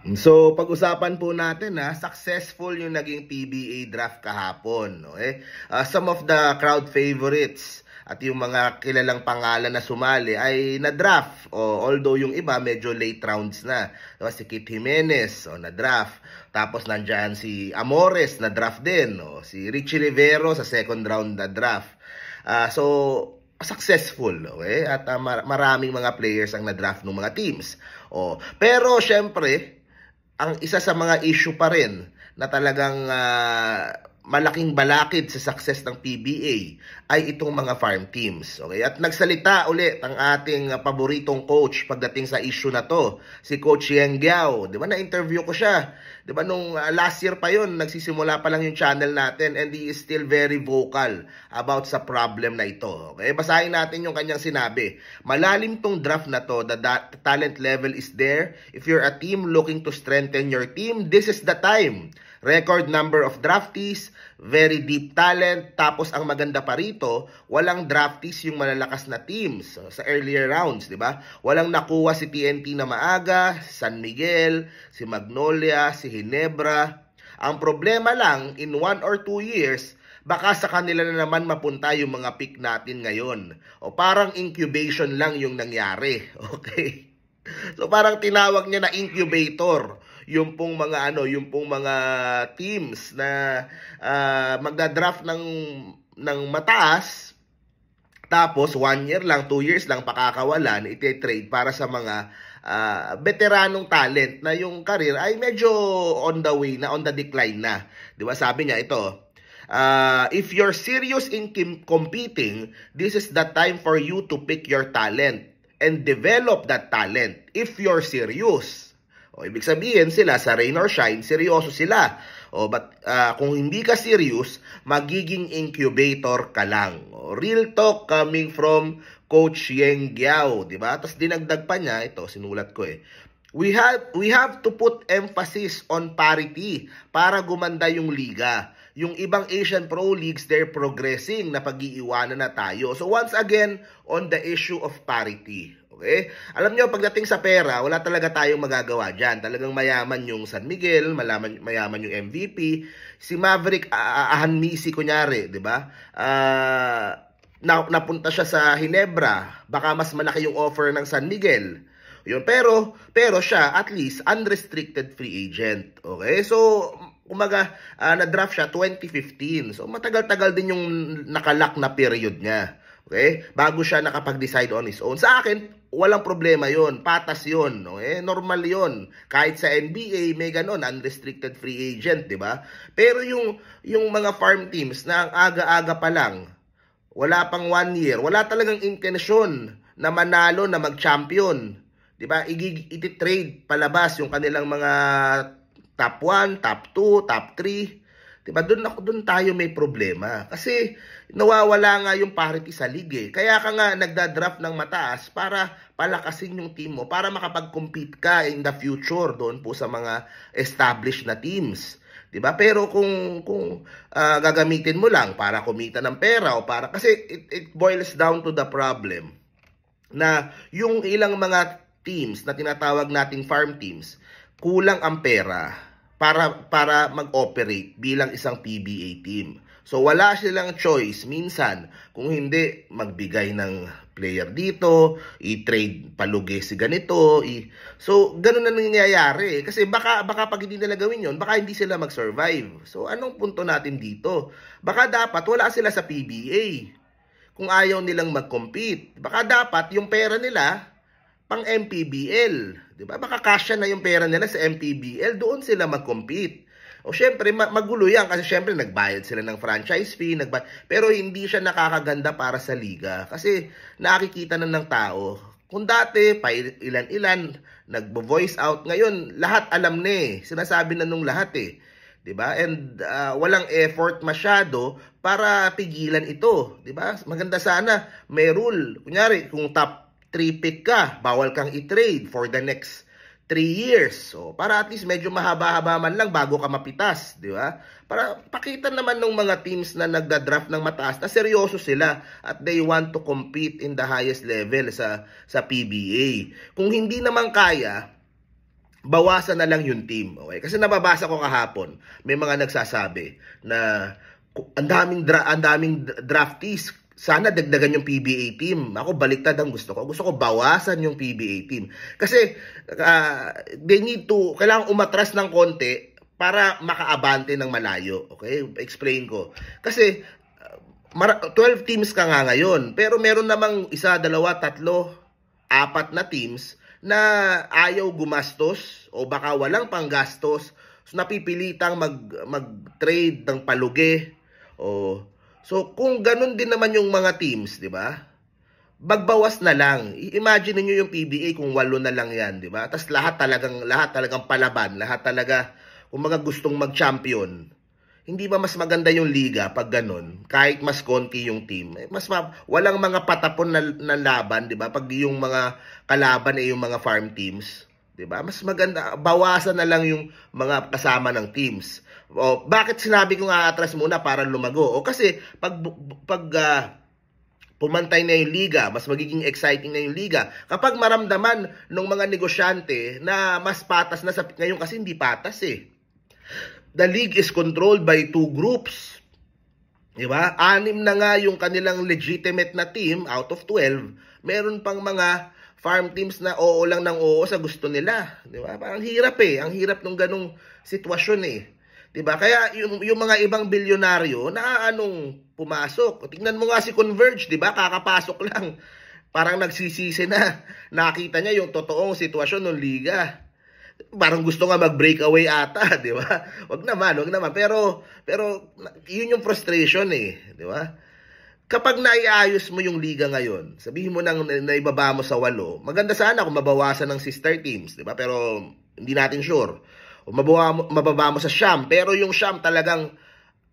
So, pag-usapan po natin na successful yung naging PBA draft kahapon. Okay? Uh, some of the crowd favorites at yung mga kilalang pangalan na sumali ay na-draft. O, although yung iba medyo late rounds na. Diba? Si Kit Jimenez, o, na-draft. Tapos nandyan si Amores, na-draft din. O, si Richie Rivero sa second round na-draft. Uh, so, successful, okay? At uh, maraming mga players ang na-draft ng mga teams. O, pero syempre, ang isa sa mga issue pa rin na talagang uh, malaking balakid sa success ng PBA ay itong mga farm teams. Okay? At nagsalita ulit ang ating paboritong coach pagdating sa issue na to, si Coach Yang Giao. 'Di ba na-interview ko siya? 'Di ba nung uh, last year pa 'yon, nagsisimula pa lang yung channel natin and he is still very vocal about sa problem na ito. Okay? Basahin natin yung kanyang sinabi. Malalim tong draft na to, the, the talent level is there. If you're a team looking to strengthen your team, this is the time. Record number of draftees, very deep talent, tapos ang maganda pa rito, walang draftees yung malalakas na teams sa earlier rounds, di ba? Walang nakuha si TNT na maaga, San Miguel, si Magnolia, si Ginebra. Ang problema lang, in one or two years, baka sa kanila na naman mapunta yung mga pick natin ngayon. O parang incubation lang yung nangyari. Okay? So parang tinawag niya na incubator yung pong mga ano, yung pong mga teams na uh, magda-draft ng ng mataas tapos one year lang, two years lang pakakawalan, iti-trade para sa mga uh, veteranong talent na yung career ay medyo on the way na, on the decline na. 'Di ba? Sabi niya ito, uh, if you're serious in competing, this is the time for you to pick your talent and develop that talent if you're serious. O, ibig sabihin sila sa rain or shine, seryoso sila. O, but uh, kung hindi ka serious, magiging incubator ka lang. O, real talk coming from Coach Yeng Giao, di ba? Tapos dinagdag pa niya, ito, sinulat ko eh. We have, we have to put emphasis on parity para gumanda yung liga. Yung ibang Asian Pro Leagues, they're progressing na pag-iiwanan na tayo. So once again, on the issue of parity. Okay? Alam nyo, pagdating sa pera, wala talaga tayong magagawa dyan. Talagang mayaman yung San Miguel, malaman, mayaman yung MVP. Si Maverick uh, Ahanmisi, kunyari, di ba? Uh, na, napunta siya sa Hinebra. Baka mas malaki yung offer ng San Miguel. Yun. Pero, pero siya, at least, unrestricted free agent. Okay? So, umaga, uh, na-draft siya 2015. So, matagal-tagal din yung nakalak na period niya. Okay? Bago siya nakapag-decide on his own. Sa akin, walang problema yon Patas yon Okay? Normal yon Kahit sa NBA, may ganon, unrestricted free agent, di ba? Pero yung, yung mga farm teams na ang aga-aga pa lang, wala pang one year, wala talagang intensyon na manalo, na mag-champion. Di ba? Iti-trade palabas yung kanilang mga top 1, top 2, top 3. Diba? Doon ako doon tayo may problema. Kasi nawawala nga yung parity sa league eh. Kaya ka nga nagda-draft ng mataas para palakasin yung team mo para makapag-compete ka in the future doon po sa mga established na teams. 'Di ba? Pero kung kung uh, gagamitin mo lang para kumita ng pera o para kasi it, it boils down to the problem na yung ilang mga teams na tinatawag nating farm teams, kulang ang pera para para mag-operate bilang isang PBA team. So wala silang choice minsan kung hindi magbigay ng player dito, i-trade palugi si ganito. I... So ganun na nangyayari kasi baka baka pag hindi nila gawin 'yon, baka hindi sila mag-survive. So anong punto natin dito? Baka dapat wala sila sa PBA. Kung ayaw nilang mag-compete, baka dapat yung pera nila pang MPBL. Di ba? Baka na yung pera nila sa MPBL, doon sila mag-compete. O syempre, magulo yan kasi syempre nagbayad sila ng franchise fee, nagba pero hindi siya nakakaganda para sa liga kasi nakikita na ng tao. Kung dati, pa ilan-ilan, nagbo-voice out, ngayon lahat alam na eh. Sinasabi na nung lahat eh. 'di ba? And uh, walang effort masyado para pigilan ito, 'di ba? Maganda sana may rule. Kunyari, kung top 3 pick ka, bawal kang i-trade for the next 3 years. So, para at least medyo mahaba-haba man lang bago ka mapitas, di ba? Para pakita naman ng mga teams na nagda-draft ng mataas na seryoso sila at they want to compete in the highest level sa sa PBA. Kung hindi naman kaya, bawasan na lang yung team. Okay? Kasi nababasa ko kahapon, may mga nagsasabi na ang daming dra- ang daming draftees sana dagdagan yung PBA team. Ako baliktad ang gusto ko. Gusto ko bawasan yung PBA team. Kasi uh, they need to, kailangan umatras ng konti para makaabante ng malayo. Okay? Explain ko. Kasi uh, 12 teams ka nga ngayon. Pero meron namang isa, dalawa, tatlo, apat na teams na ayaw gumastos o baka walang panggastos. So napipilitang mag mag-trade ng palugi o So, kung ganun din naman yung mga teams, di ba? Bagbawas na lang. Imagine niyo yung PBA kung walo na lang yan, di ba? Tapos lahat talagang, lahat talagang palaban, lahat talaga, kung mga gustong mag-champion, hindi ba mas maganda yung liga pag ganun? Kahit mas konti yung team. Eh, mas ma- walang mga patapon na, na laban, di ba? Pag yung mga kalaban ay yung mga farm teams. 'Di ba? Mas maganda bawasan na lang yung mga kasama ng teams. O bakit sinabi ko nga atras muna para lumago? O kasi pag pag uh, pumantay na yung liga, mas magiging exciting na yung liga. Kapag maramdaman ng mga negosyante na mas patas na sa ngayon kasi hindi patas eh. The league is controlled by two groups. 'Di ba? Anim na nga yung kanilang legitimate na team out of 12. Meron pang mga farm teams na oo lang ng oo sa gusto nila. Di ba? Parang hirap eh. Ang hirap ng ganong sitwasyon eh. Di ba? Kaya yung, yung mga ibang bilyonaryo na anong pumasok. Tingnan mo nga si Converge, di ba? Kakapasok lang. Parang nagsisisi na. Nakita niya yung totoong sitwasyon ng liga. Parang gusto nga mag-breakaway ata, di ba? Wag naman, wag naman. Pero, pero yun yung frustration eh, di ba? kapag naiayos mo yung liga ngayon, sabihin mo nang naibaba mo sa walo, maganda sana kung mabawasan ng sister teams, di ba? Pero hindi natin sure. O mababa mo, mababa mo sa Sham, pero yung Sham talagang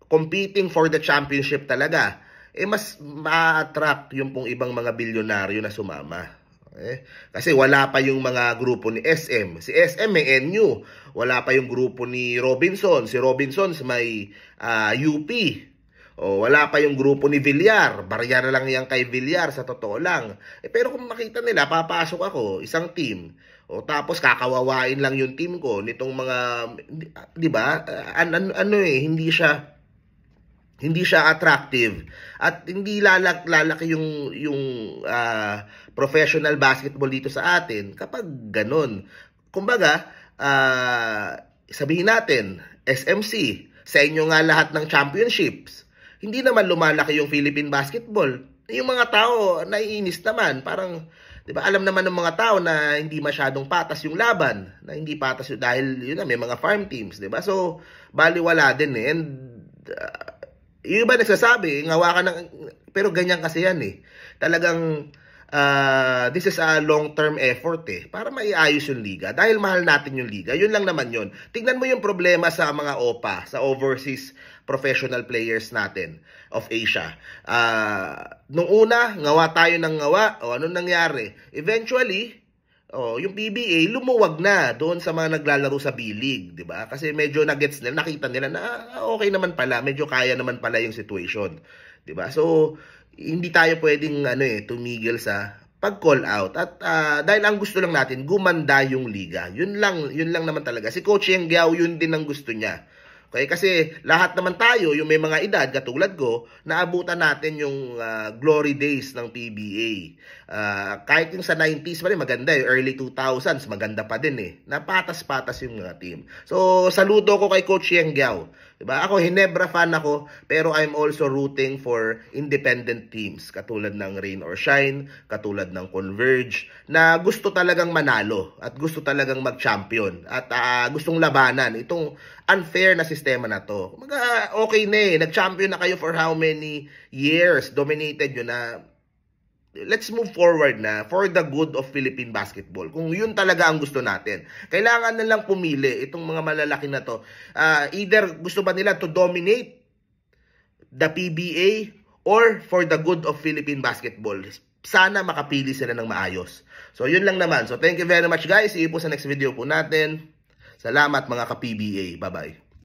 competing for the championship talaga, eh mas ma-attract yung pong ibang mga bilyonaryo na sumama. Okay? Kasi wala pa yung mga grupo ni SM. Si SM may NU. Wala pa yung grupo ni Robinson. Si Robinson may uh, UP. O, wala pa yung grupo ni Villar. Barya na lang yan kay Villar, sa totoo lang. Eh, pero kung makita nila, papasok ako, isang team. O, tapos kakawawain lang yung team ko nitong mga, di ba? An, an, ano eh, hindi siya, hindi siya attractive at hindi lalak lalaki yung yung uh, professional basketball dito sa atin kapag ganun. Kumbaga, uh, sabihin natin, SMC, sa inyo nga lahat ng championships hindi naman lumalaki yung Philippine basketball. Yung mga tao, naiinis naman. Parang, di ba, alam naman ng mga tao na hindi masyadong patas yung laban. Na hindi patas yung, dahil, yun na, may mga farm teams, di ba? So, baliwala din eh. And, uh, yung iba nagsasabi, ngawa ka ng, pero ganyan kasi yan eh. Talagang, uh, this is a long-term effort eh, para maiayos yung liga. Dahil mahal natin yung liga, yun lang naman yun. Tingnan mo yung problema sa mga OPA, sa overseas professional players natin of Asia. Uh, nung una, ngawa tayo ng ngawa, o anong nangyari? Eventually, oh, yung PBA lumuwag na doon sa mga naglalaro sa B-League, 'di ba? Kasi medyo nagets nila, nakita nila na ah, okay naman pala, medyo kaya naman pala yung situation, 'di ba? So, hindi tayo pwedeng ano eh tumigil sa pag-call out at uh, dahil ang gusto lang natin gumanda yung liga. Yun lang, yun lang naman talaga. Si Coach Yang Giao yun din ang gusto niya. Okay, kasi lahat naman tayo, yung may mga edad katulad ko, naabutan natin yung uh, glory days ng PBA. Uh, ah, kahit yung sa 90s pa rin, maganda eh. Early 2000s, maganda pa din eh. Napatas-patas yung mga team. So, saludo ko kay Coach Yang Giao. Diba? Ako, Hinebra fan ako, pero I'm also rooting for independent teams, katulad ng Rain or Shine, katulad ng Converge, na gusto talagang manalo at gusto talagang mag-champion at uh, gustong labanan itong unfair na sistema na to. Mga okay na eh, nag-champion na kayo for how many years, dominated nyo na let's move forward na for the good of Philippine basketball. Kung yun talaga ang gusto natin. Kailangan na lang pumili itong mga malalaki na to. Uh, either gusto ba nila to dominate the PBA or for the good of Philippine basketball. Sana makapili sila ng maayos. So yun lang naman. So thank you very much guys. See you po sa next video po natin. Salamat mga ka-PBA. Bye-bye.